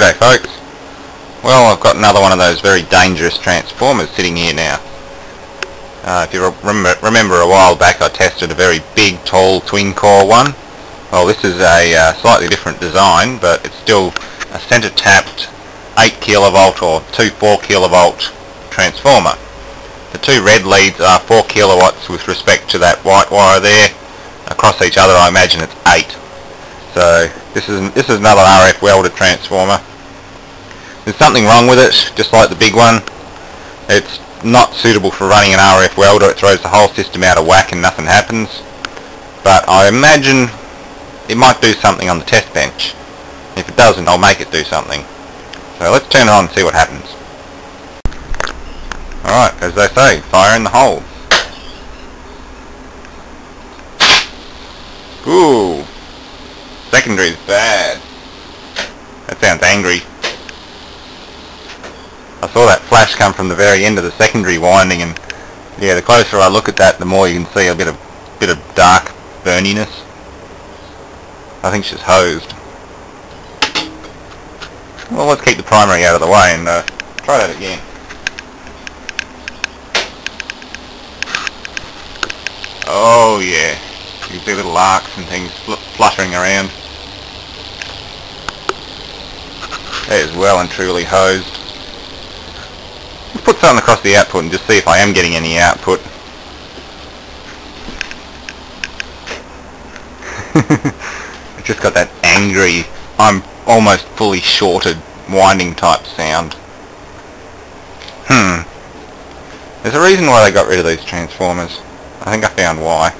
G'day folks. Well, I've got another one of those very dangerous transformers sitting here now. Uh, if you re remember, remember a while back I tested a very big, tall, twin-core one. Well, this is a uh, slightly different design, but it's still a center-tapped 8 kilovolt or two 4 kilovolt transformer. The two red leads are 4 kilowatts with respect to that white wire there. Across each other I imagine it's 8. So this is this is another RF welder transformer. There's something wrong with it, just like the big one. It's not suitable for running an RF welder. It throws the whole system out of whack and nothing happens. But I imagine it might do something on the test bench. If it doesn't, I'll make it do something. So let's turn it on and see what happens. Alright, as they say, fire in the hole. Ooh, Secondary's bad. That sounds angry. I saw that flash come from the very end of the secondary winding and yeah, the closer I look at that the more you can see a bit of bit of dark burniness. I think she's hosed. Well, let's keep the primary out of the way and uh, try that again. Oh yeah, you can see little arcs and things fl fluttering around. That is well and truly hosed. Put something across the output and just see if I am getting any output. it's just got that angry, I'm almost fully shorted winding type sound. Hmm. There's a reason why they got rid of these transformers. I think I found why.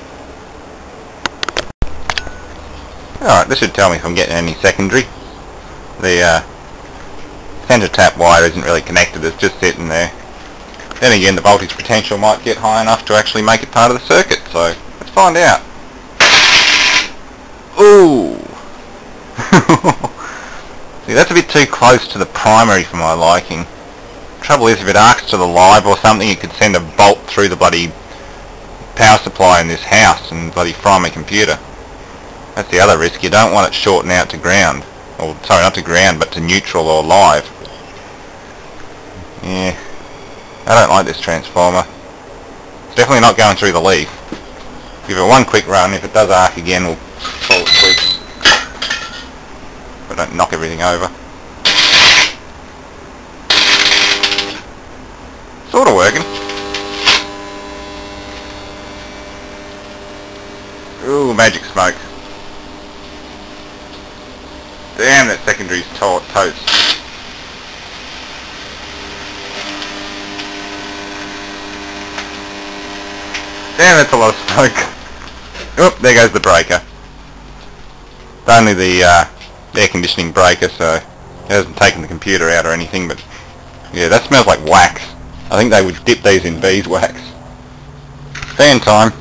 Alright, this should tell me if I'm getting any secondary. The uh, center tap wire isn't really connected, it's just sitting there. Then again, the voltage potential might get high enough to actually make it part of the circuit, so let's find out. Ooh! See, that's a bit too close to the primary for my liking. Trouble is, if it arcs to the live or something, it could send a bolt through the bloody power supply in this house and bloody fry my computer. That's the other risk, you don't want it shorting out to ground. Or, sorry, not to ground, but to neutral or live. Yeah, I don't like this transformer. It's definitely not going through the leaf. Give it one quick run, if it does arc again we'll call it quits. But don't knock everything over. Sort of working. Ooh, magic smoke. Damn, that secondary's to toast. Damn, that's a lot of smoke. Oop, there goes the breaker. It's only the uh, air conditioning breaker, so it hasn't taken the computer out or anything, but yeah, that smells like wax. I think they would dip these in beeswax. Fan time.